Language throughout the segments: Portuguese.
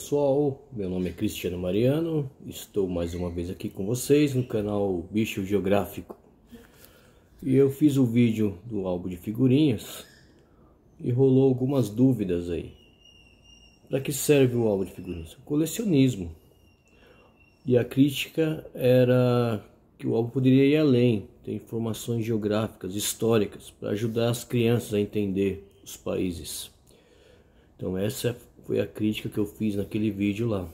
pessoal, meu nome é Cristiano Mariano, estou mais uma vez aqui com vocês no canal Bicho Geográfico. E eu fiz o vídeo do álbum de figurinhas e rolou algumas dúvidas aí. Para que serve o álbum de figurinhas? Colecionismo. E a crítica era que o álbum poderia ir além, ter informações geográficas, históricas, para ajudar as crianças a entender os países. Então essa foi a crítica que eu fiz naquele vídeo lá.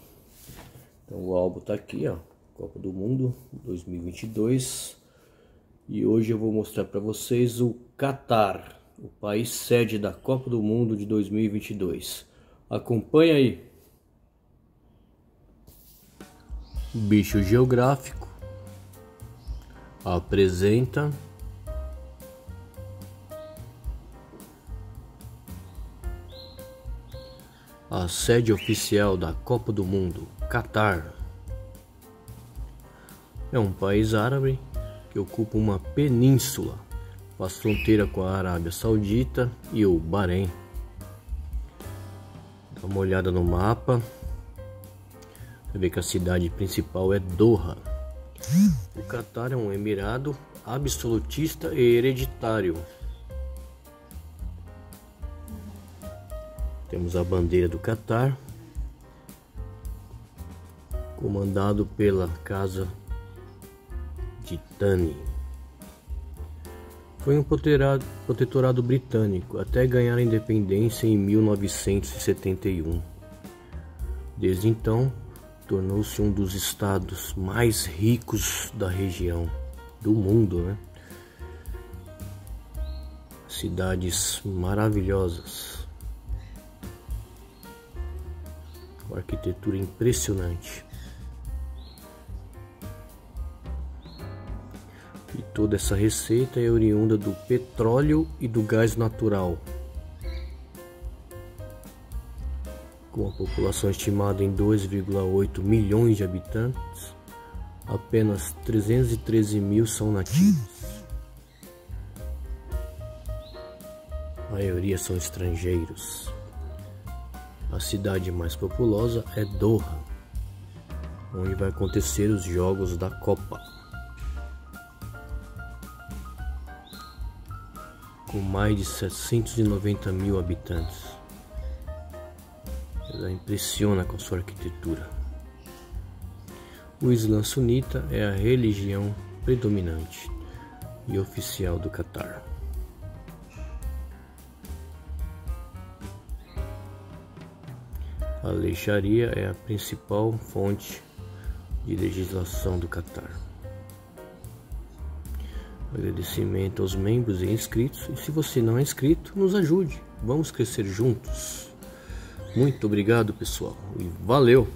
Então o álbum tá aqui, ó, Copa do Mundo 2022. E hoje eu vou mostrar para vocês o Catar, o país sede da Copa do Mundo de 2022. Acompanha aí. Bicho geográfico apresenta a sede oficial da Copa do Mundo, Catar. É um país árabe que ocupa uma península, faz fronteira com a Arábia Saudita e o Bahrein. Dá uma olhada no mapa. Você vê que a cidade principal é Doha. O Catar é um emirado absolutista e hereditário Temos a bandeira do Catar, comandado pela Casa de Tani. Foi um protetorado, britânico até ganhar a independência em 1971. Desde então, tornou-se um dos estados mais ricos da região, do mundo, né? Cidades maravilhosas Uma arquitetura impressionante. E toda essa receita é oriunda do petróleo e do gás natural. Com a população estimada em 2,8 milhões de habitantes, apenas 313 mil são nativos. A maioria são estrangeiros. A cidade mais populosa é Doha, onde vai acontecer os jogos da Copa. Com mais de 790 mil habitantes. Ela impressiona com sua arquitetura. O Islã sunita é a religião predominante e oficial do Catar. A lei Sharia é a principal fonte de legislação do Catar. Agradecimento aos membros e inscritos. E se você não é inscrito, nos ajude. Vamos crescer juntos. Muito obrigado, pessoal. E valeu!